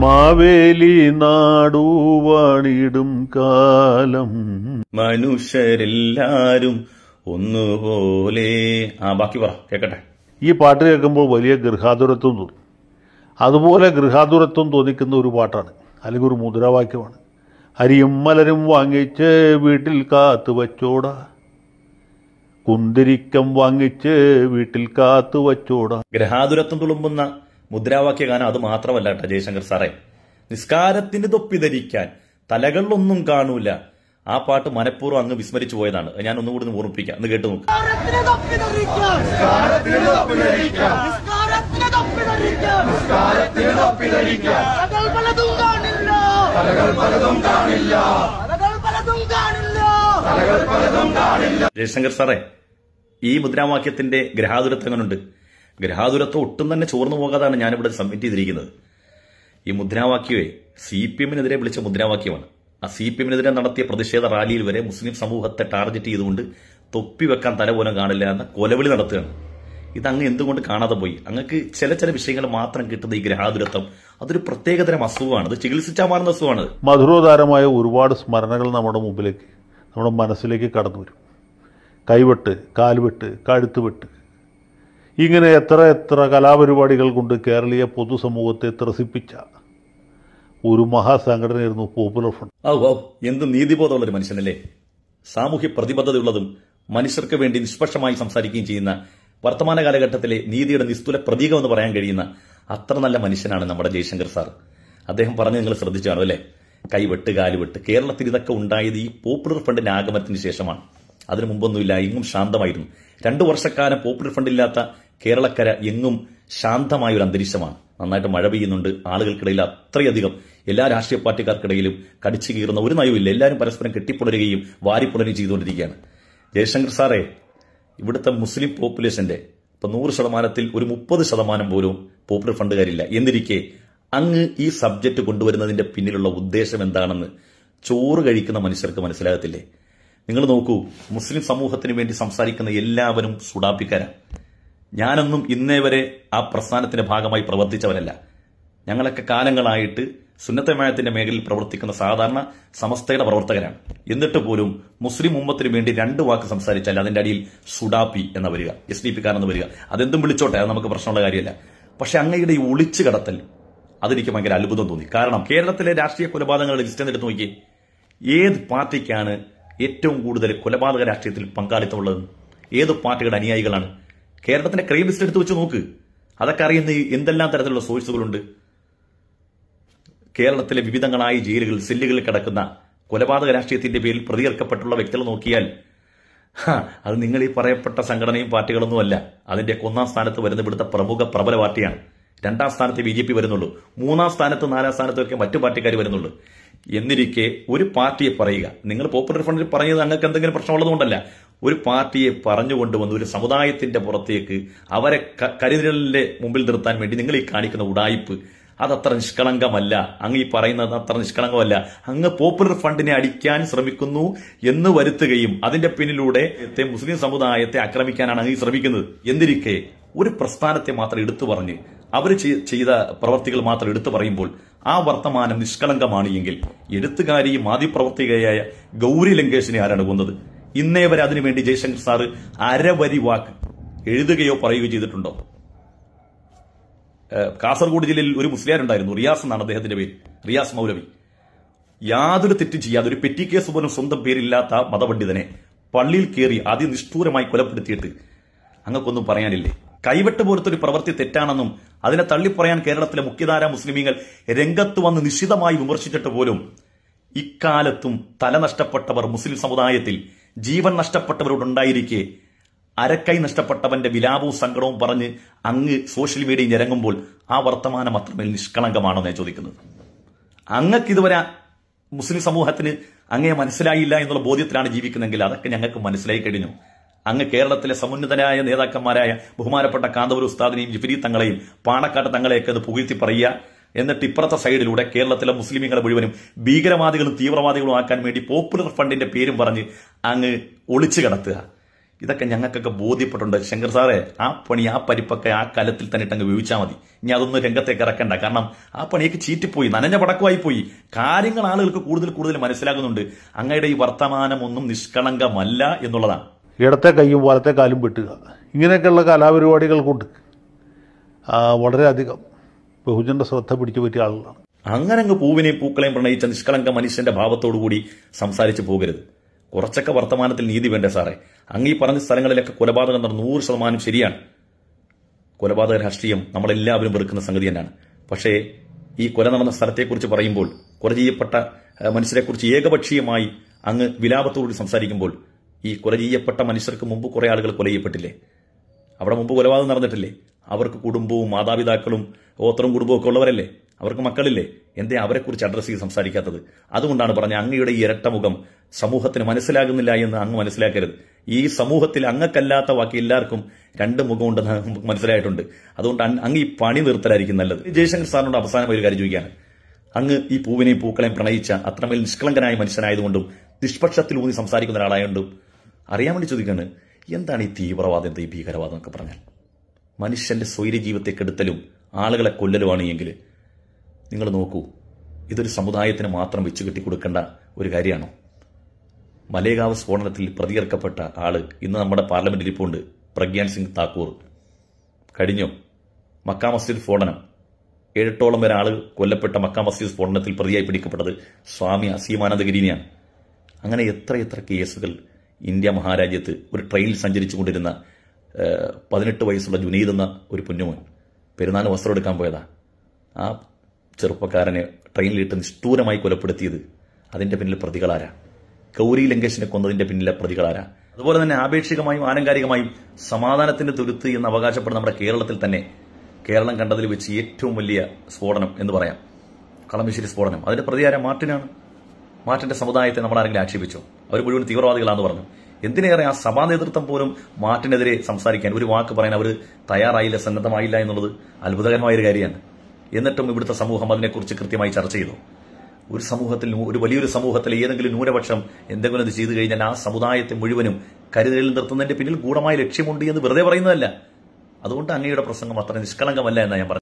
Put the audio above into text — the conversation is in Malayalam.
മാവേലി നാടുവാണിടും കാലം. മനുഷ്യരെല്ലാരും ഒന്നുപോലെ. ആ ബാക്കി പറ കേക്കട്ടെ. ഈ പാട്ട് കേൾക്കുമ്പോൾ വലിയ ഗൃഹാതുരത്വം തോന്നും. അതുപോലെ ഗൃഹാതുരത്വം തോന്നിക്കുന്ന ഒരു പാട്ടാണ്. അല്ലെങ്കിൽ ഒരു മുദ്രാവാക്യമാണ്. അരിയും മലരും വാങ്ങിച്ച് വീട്ടിൽ കാത്തു വച്ചോടാ. കുന്തിരിക്കം വാങ്ങിച്ച് വീട്ടിൽ കാത്തു വച്ചോടാ. ഗൃഹാതുരത്വം തുളുമ്പുന്ന മുദ്രാവാക്യ ഗാനം അത് മാത്രമല്ല കേട്ടോ ജയശങ്കർ സാറേ. നിസ്കാരത്തിന് തൊപ്പി ധരിക്കാൻ തലകളിലൊന്നും കാണൂല. ആ പാട്ട് മനഃപൂർവം അങ്ങ് വിസ്മരിച്ചു പോയതാണ്. ഞാൻ ഒന്നുകൂടി ഒന്ന് ഓർമ്മിപ്പിക്കാം. ഒന്ന് കേട്ടു നോക്ക്. ജയശങ്കർ സാറേ ഈ മുദ്രാവാക്യത്തിന്റെ ഗ്രഹാതുരത്വം എങ്ങനെയുണ്ട് ഗ്രഹാതുരത്വം ഒട്ടും തന്നെ ചോർന്നു പോകാതാണ് ഞാനിവിടെ സബ്മിറ്റ് ചെയ്തിരിക്കുന്നത്. ഈ മുദ്രാവാക്യമേ സി പി എമ്മിനെതിരെ വിളിച്ച മുദ്രാവാക്യമാണ്. ആ സി പി എമ്മിനെതിരെ നടത്തിയ പ്രതിഷേധ റാലിയിൽ വരെ മുസ്ലിം സമൂഹത്തെ ടാർഗറ്റ് ചെയ്തുകൊണ്ട് തൊപ്പി വെക്കാൻ തല പോലും കാണില്ല എന്ന കൊലവിളി നടത്തുകയാണ്. ഇത് അങ്ങ് എന്തുകൊണ്ട് കാണാതെ പോയി? അങ്ങക്ക് ചില ചില വിഷയങ്ങൾ മാത്രം കിട്ടുന്ന ഈ ഗ്രഹാതുരത്വം അതൊരു പ്രത്യേകതരം അസുഖമാണ്. അത് ചികിത്സിച്ചാൽ മാറുന്ന അസുഖമാണ്. മധുരോധാരമായ ഒരുപാട് സ്മരണകൾ നമ്മുടെ മുമ്പിലേക്ക് നമ്മുടെ മനസ്സിലേക്ക് കടന്നു വരും കൈവെട്ട് കാൽവെട്ട് കഴുത്തുവെട്ട് ഇങ്ങനെ എത്ര എത്ര കലാപരിപാടികൾ കൊണ്ട് കേരളീയ പൊതുസമൂഹത്തെ ത്രസിപ്പിച്ച ഒരു മഹാസംഘടനയായിരുന്നു പോപ്പുലർ ഫ്രണ്ട് ഔ എന്ത് നീതിബോധമുള്ള ഒരു മനുഷ്യനല്ലേ? സാമൂഹ്യ പ്രതിബദ്ധതയുള്ളതും മനുഷ്യർക്ക് വേണ്ടി നിഷ്പക്ഷമായി സംസാരിക്കുകയും ചെയ്യുന്ന വർത്തമാന കാലഘട്ടത്തിലെ നീതിയുടെ നിസ്തുല പ്രതീകമെന്ന് പറയാൻ കഴിയുന്ന അത്ര നല്ല മനുഷ്യനാണ് നമ്മുടെ ജയശങ്കർ സാർ. അദ്ദേഹം പറഞ്ഞ് നിങ്ങൾ ശ്രദ്ധിച്ചാണോ അല്ലേ? കൈവെട്ട് കാലുവെട്ട് കേരളത്തിൽ ഇതൊക്കെ ഉണ്ടായത് ഈ പോപ്പുലർ ഫണ്ടിന്റെ ആഗമനത്തിന് ശേഷമാണ്. അതിനു മുമ്പൊന്നുമില്ല ഇങ്ങും ശാന്തമായിരുന്നു. രണ്ടു വർഷക്കാലം പോപ്പുലർ ഫണ്ടില്ലാത്ത കേരളക്കര എങ്ങും ശാന്തമായ ഒരു അന്തരീക്ഷമാണ്. നന്നായിട്ട് മഴ പെയ്യുന്നുണ്ട്. ആളുകൾക്കിടയിൽ അത്രയധികം എല്ലാ രാഷ്ട്രീയ പാർട്ടിക്കാർക്കിടയിലും കടിച്ചു കീറുന്ന ഒരു നയവുമില്ല. എല്ലാവരും പരസ്പരം കെട്ടിപ്പുണരുകയും വാരിപ്പുണരുകയും ചെയ്തുകൊണ്ടിരിക്കുകയാണ്. ജയശങ്കർ സാറേ ഇവിടുത്തെ മുസ്ലിം പോപ്പുലേഷന്റെ ഇപ്പൊ നൂറ് ശതമാനത്തിൽ ഒരു മുപ്പത് ശതമാനം പോലും പോപ്പുലർ ഫണ്ടുകാരില്ല. എന്നിരിക്കെ അങ്ങ് ഈ സബ്ജക്ട് കൊണ്ടുവരുന്നതിന്റെ പിന്നിലുള്ള ഉദ്ദേശം എന്താണെന്ന് ചോറ് കഴിക്കുന്ന മനുഷ്യർക്ക് മനസ്സിലാകത്തില്ലേ? നിങ്ങൾ നോക്കൂ മുസ്ലിം സമൂഹത്തിന് വേണ്ടി സംസാരിക്കുന്ന എല്ലാവരും സുഡാപ്പിക്കാരാണ് ഞാനൊന്നും ഇന്നേ വരെ ആ പ്രസ്ഥാനത്തിന്റെ ഭാഗമായി പ്രവർത്തിച്ചവനല്ല. ഞങ്ങളൊക്കെ കാലങ്ങളായിട്ട് സുന്നത്തമയത്തിന്റെ മേഖലയിൽ പ്രവർത്തിക്കുന്ന സാധാരണ സമസ്തയുടെ പ്രവർത്തകരാണ്. എന്നിട്ട് പോലും മുസ്ലിം ഉമ്മത്തിന് വേണ്ടി രണ്ട് വാക്ക് സംസാരിച്ചാൽ അതിന്റെ അടിയിൽ സുഡാപി എന്ന വരിക എസ് ഡി പി കാരെന്ന് വരിക. അതെന്തും വിളിച്ചോട്ടെ അത് നമുക്ക് പ്രശ്നമുള്ള കാര്യമല്ല. പക്ഷെ അങ്ങയുടെ ഈ ഒളിച്ചു കടത്തൽ അതെനിക്ക് ഭയങ്കര അത്ഭുതം തോന്നി. കാരണം കേരളത്തിലെ രാഷ്ട്രീയ കൊലപാതകങ്ങളുടെ ലിസ്റ്റ് എടുത്ത് നോക്കി ഏത് പാർട്ടിക്കാണ് ഏറ്റവും കൂടുതൽ കൊലപാതക രാഷ്ട്രീയത്തിൽ പങ്കാളിത്തമുള്ളത്? ഏത് പാർട്ടിയുടെ അനുയായികളാണ്? കേരളത്തിന്റെ ക്രൈം ലിസ്റ്റ് എടുത്ത് വെച്ച് നോക്ക്. അതൊക്കെ അറിയുന്ന എന്തെല്ലാം തരത്തിലുള്ള സോഴ്സുകളുണ്ട്. കേരളത്തിലെ വിവിധങ്ങളായ ജയിലുകൾ സെല്ലുകളിൽ കിടക്കുന്ന കൊലപാതക രാഷ്ട്രീയത്തിന്റെ പേരിൽ പ്രതികർക്കപ്പെട്ടുള്ള വ്യക്തികൾ നോക്കിയാൽ അത് നിങ്ങൾ ഈ പറയപ്പെട്ട സംഘടനയും പാർട്ടികളൊന്നുമല്ല അതിന്റെ ഒന്നാം സ്ഥാനത്ത് വരുന്ന ഇവിടുത്തെ പ്രമുഖ പ്രബല പാർട്ടിയാണ്. രണ്ടാം സ്ഥാനത്ത് ബി ജെ പി വരുന്നുള്ളൂ. മൂന്നാം സ്ഥാനത്ത് നാലാം സ്ഥാനത്തൊക്കെ മറ്റു പാർട്ടിക്കാർ വരുന്നുള്ളൂ. എന്നിരിക്കെ ഒരു പാർട്ടിയെ പറയുക. നിങ്ങൾ പോപ്പുലർ ഫ്രണ്ടിൽ പറഞ്ഞത് അങ്ങക്ക് എന്തെങ്കിലും പ്രശ്നമുള്ളതുകൊണ്ടല്ല. ഒരു പാർട്ടിയെ പറഞ്ഞുകൊണ്ടുവന്ന് ഒരു സമുദായത്തിന്റെ പുറത്തേക്ക് അവരെ കരുതലിന്റെ മുമ്പിൽ നിർത്താൻ വേണ്ടി നിങ്ങൾ ഈ കാണിക്കുന്ന ഉടായിപ്പ് അതത്ര നിഷ്കളങ്കമല്ല. അങ്ങ് ഈ പറയുന്നത് അത്ര നിഷ്കളങ്കമല്ല. അങ്ങ് പോപ്പുലർ ഫണ്ടിനെ അടിക്കാൻ ശ്രമിക്കുന്നു എന്ന് വരുത്തുകയും അതിന്റെ പിന്നിലൂടെ മുസ്ലിം സമുദായത്തെ ആക്രമിക്കാനാണ് അങ്ങ് ശ്രമിക്കുന്നത്. എന്തിരിക്കെ? ഒരു പ്രസ്ഥാനത്തെ മാത്രം എടുത്തു പറഞ്ഞ് അവർ ചെയ്ത പ്രവർത്തികൾ മാത്രം എടുത്തു പറയുമ്പോൾ ആ വർത്തമാനം നിഷ്കളങ്കമാണ് എങ്കിൽ എഴുത്തുകാരിയും മാധ്യമപ്രവർത്തകയായ ഗൗരി ലങ്കേഷിനെ ആരാണ് കൊന്നത്? ഇന്നേ വരെ അതിനുവേണ്ടി ജയശങ്കർ സാറ് അരവരി വാക്ക് എഴുതുകയോ പറയുകയോ ചെയ്തിട്ടുണ്ടോ? കാസർഗോഡ് ജില്ലയിൽ ഒരു മുസ്ലിയാരുണ്ടായിരുന്നു റിയാസ് എന്നാണ് അദ്ദേഹത്തിന്റെ പേര് റിയാസ് മൗലവി. യാതൊരു തെറ്റും ചെയ്യാതെ ഒരു പെറ്റി കേസ് പോലും സ്വന്തം പേരില്ലാത്ത മതപണ്ഡിതനെ പള്ളിയിൽ കയറി അതിനിഷ്ഠൂരമായി കൊലപ്പെടുത്തിയിട്ട് അങ്ങക്കൊന്നും പറയാനില്ലേ? കൈവെട്ട് പോലത്തെ ഒരു പ്രവൃത്തി തെറ്റാണെന്നും അതിനെ തള്ളിപ്പറയാൻ കേരളത്തിലെ മുഖ്യധാര മുസ്ലിമീങ്ങൾ രംഗത്ത് വന്ന് നിശിതമായി വിമർശിച്ചിട്ട് പോലും ഇക്കാലത്തും തല നഷ്ടപ്പെട്ടവർ മുസ്ലിം സമുദായത്തിൽ ജീവൻ നഷ്ടപ്പെട്ടവരോടുണ്ടായിരിക്കെ. അരക്കൈ നഷ്ടപ്പെട്ടവന്റെ വിലാപവും സങ്കടവും പറഞ്ഞ് അങ്ങ് സോഷ്യൽ മീഡിയയിൽ ഇറങ്ങുമ്പോൾ ആ വർത്തമാനം അത്രമേൽ നിഷ്കളങ്കമാണോ ഞാൻ ചോദിക്കുന്നത്. അങ്ങക്ക് ഇതുവരെ മുസ്ലിം സമൂഹത്തിന് അങ്ങേ മനസ്സിലായില്ല എന്നുള്ള ബോധ്യത്തിലാണ് ജീവിക്കുന്നതെങ്കിൽ അതൊക്കെ ഞങ്ങൾക്ക് മനസ്സിലായി കഴിഞ്ഞു. അങ്ങ് കേരളത്തിലെ സമുന്നതരായ നേതാക്കന്മാരായ ബഹുമാനപ്പെട്ട കാന്തപുര ഉസ്താദിനെയും ജിഫരി തങ്ങളെയും പാണക്കാട്ട് തങ്ങളെയൊക്കെ അത് പുകഴ്ത്തി പറയുക. എന്നിട്ട് ഇപ്പുറത്തെ സൈഡിലൂടെ കേരളത്തിലെ മുസ്ലിമീങ്ങളെ മുഴുവനും ഭീകരവാദികളും തീവ്രവാദികളും ആക്കാൻ വേണ്ടി പോപ്പുലർ ഫണ്ടിന്റെ പേരും പറഞ്ഞ് അങ്ങ് ഒളിച്ചു കടത്തുക. ഇതൊക്കെ ഞങ്ങൾക്കൊക്കെ ബോധ്യപ്പെട്ടുണ്ട് ശങ്കർ സാറേ ആ പണി ആ പരിപ്പൊക്കെ ആ കലത്തിൽ തന്നെ ഇട്ടങ്ങ് വിവിച്ചാൽ മതി. ഇനി അതൊന്നും രംഗത്തേക്ക് ഇറക്കണ്ട. കാരണം ആ പണിയൊക്കെ ചീറ്റിപ്പോയി നനഞ്ഞ പടക്കമായി പോയി. കാര്യങ്ങൾ ആളുകൾക്ക് കൂടുതൽ കൂടുതൽ മനസ്സിലാകുന്നുണ്ട്. അങ്ങയുടെ ഈ വർത്തമാനം ഒന്നും നിഷ്കളങ്കമല്ല എന്നുള്ളതാണ്. ഇടത്തെ കൈയും വലത്തെ കാലും വെട്ടുക. ഇങ്ങനെയൊക്കെയുള്ള കലാപരിപാടികൾ കൊണ്ട് വളരെയധികം ബഹുജന്റെ ശ്രദ്ധ പിടിച്ചു പറ്റിയ ആളുകളാണ്. അങ്ങനെ അങ്ങ് പൂവിനെയും പൂക്കളെയും പ്രണയിച്ച നിഷ്കളങ്ക മനുഷ്യന്റെ ഭാവത്തോടുകൂടി സംസാരിച്ചു പോകരുത്. കുറച്ചൊക്കെ വർത്തമാനത്തിൽ നീതി വേണ്ടേ സാറേ. അങ്ങ് ഈ പറഞ്ഞ സ്ഥലങ്ങളിലൊക്കെ കൊലപാതകം നടന്ന നൂറ് ശതമാനം ശരിയാണ്. കൊലപാതക രാഷ്ട്രീയം നമ്മളെല്ലാവരും വെറുക്കുന്ന സംഗതി തന്നെയാണ്. പക്ഷേ ഈ കൊല നടന്ന സ്ഥലത്തെക്കുറിച്ച് പറയുമ്പോൾ കൊല ചെയ്യപ്പെട്ട മനുഷ്യരെക്കുറിച്ച് ഏകപക്ഷീയമായി അങ്ങ് വിലാപത്തോടുകൂടി സംസാരിക്കുമ്പോൾ ഈ കൊല ചെയ്യപ്പെട്ട മനുഷ്യർക്ക് മുമ്പ് കുറേ ആളുകൾ കൊല ചെയ്യപ്പെട്ടില്ലേ അവിടെ മുമ്പ് കൊലപാതകം നടന്നിട്ടില്ലേ? അവർക്ക് കുടുംബവും മാതാപിതാക്കളും ഓത്രം കുടുംബവും ഒക്കെ ഉള്ളവരല്ലേ? അവർക്ക് മക്കളില്ലേ? എന്തേ അവരെക്കുറിച്ച് അഡ്രസ്സ് ചെയ്ത് സംസാരിക്കാത്തത്? അതുകൊണ്ടാണ് പറഞ്ഞ അങ്ങയുടെ ഈ ഇരട്ടമുഖം സമൂഹത്തിന് മനസ്സിലാകുന്നില്ല എന്ന് അങ്ങ് മനസ്സിലാക്കരുത്. ഈ സമൂഹത്തിൽ അങ്ങക്കല്ലാത്ത ബാക്കി എല്ലാവർക്കും രണ്ട് മുഖമുണ്ടെന്ന് നമുക്ക് മനസ്സിലായിട്ടുണ്ട്. അതുകൊണ്ട് അങ്ങ് ഈ പണി നിർത്തലായിരിക്കും നല്ലത്. ജയശങ്കർ സാറിനോട് അവസാനം ഒരു കാര്യം ചോദിക്കുകയാണ്. അങ്ങ് ഈ പൂവിനെയും പൂക്കളെയും പ്രണയിച്ച അത്രമേൽ നിഷ്കളങ്കനായ മനുഷ്യനായതുകൊണ്ടും നിഷ്പക്ഷത്തിൽ ഊന്നി സംസാരിക്കുന്ന ഒരാളായതുകൊണ്ടും അറിയാൻ വേണ്ടി ചോദിക്കുകയാണ്. എന്താണ് ഈ തീവ്രവാദം എന്താ ഈ ഭീകരവാദം എന്നൊക്കെ പറഞ്ഞാൽ? മനുഷ്യന്റെ സ്വൈര്യ ജീവിതത്തെ കെടുത്തലും ആളുകളെ കൊല്ലലുമാണ് എങ്കിൽ നിങ്ങൾ നോക്കൂ ഇതൊരു സമുദായത്തിന് മാത്രം വെച്ചു കെട്ടി കൊടുക്കേണ്ട ഒരു കാര്യമാണോ? മലേഗാവ് സ്ഫോടനത്തിൽ പ്രതികർക്കപ്പെട്ട ആൾ ഇന്ന് നമ്മുടെ പാർലമെന്റിൽ ഇപ്പോൾ ഉണ്ട് പ്രഗ്യാൻ സിംഗ് താക്കൂർ. കഴിഞ്ഞോ? മക്കാ മസ്ജിദ് സ്ഫോടനം. ഏഴെട്ടോളം വരെ ആൾ കൊല്ലപ്പെട്ട മക്കാ മസ്ജിദ് സ്ഫോടനത്തിൽ പ്രതിയായി പിടിക്കപ്പെട്ടത് സ്വാമി അസീമാനന്ദഗിരിനെയാണ് അങ്ങനെ എത്ര എത്ര കേസുകൾ ഇന്ത്യ മഹാരാജ്യത്ത് ഒരു ട്രെയിനിൽ സഞ്ചരിച്ചു കൊണ്ടിരുന്ന ഏഹ്, പതിനെട്ട് വയസ്സുള്ള ജുനീദ് എന്ന ഒരു കുഞ്ഞുമോൻ പെരുന്നാൾ വസ്ത്രം എടുക്കാൻ പോയതാ. ആ ചെറുപ്പക്കാരനെ ട്രെയിനിലിട്ട് നിഷ്ഠൂരമായി കൊലപ്പെടുത്തിയത് അതിന്റെ പിന്നിൽ പ്രതികളാരാ. ഗൗരി ലങ്കേഷിനെ കൊന്നതിന്റെ പിന്നിലെ പ്രതികളാരാ. അതുപോലെ തന്നെ ആപേക്ഷികമായും ആലങ്കാരികമായും സമാധാനത്തിന്റെ തുരുത്ത് എന്ന് അവകാശപ്പെടുന്ന നമ്മുടെ കേരളത്തിൽ തന്നെ കേരളം കണ്ടതിൽ വെച്ച് ഏറ്റവും വലിയ സ്ഫോടനം എന്ന് പറയാം. കളമശ്ശേരി സ്ഫോടനം. അതിന്റെ പ്രതികാരം മാർട്ടിനാണ്. മാർട്ടിന്റെ സമുദായത്തെ നമ്മൾ ആരെങ്കിലും ആക്ഷേപിച്ചോ? അവർ മുഴുവൻ തീവ്രവാദികളാണെന്ന് പറഞ്ഞു. എന്തിനേറെ ആ സഭാ നേതൃത്വം പോലും മാറ്റിനെതിരെ സംസാരിക്കാൻ ഒരു വാക്ക് പറയാൻ അവർ തയ്യാറായില്ല സന്നദ്ധമായില്ല എന്നുള്ളത് അത്ഭുതകരമായ ഒരു കാര്യമാണ്. എന്നിട്ടും ഇവിടുത്തെ സമൂഹം അതിനെക്കുറിച്ച് കൃത്യമായി ചർച്ച ചെയ്തു. ഒരു സമൂഹത്തിൽ ഒരു വലിയൊരു സമൂഹത്തിൽ ഏതെങ്കിലും ന്യൂനപക്ഷം എന്തെങ്കിലും അത് ചെയ്തു കഴിഞ്ഞാൽ ആ സമുദായത്തെ മുഴുവനും കരുതലിൽ നിർത്തുന്നതിന്റെ പിന്നിൽ ഗൂഢമായ ലക്ഷ്യമുണ്ട് എന്ന് വെറുതെ പറയുന്നതല്ല. അതുകൊണ്ട് അങ്ങയുടെ പ്രസംഗം അത്ര നിഷ്കളങ്കമല്ല എന്നാണ് ഞാൻ പറഞ്ഞത്.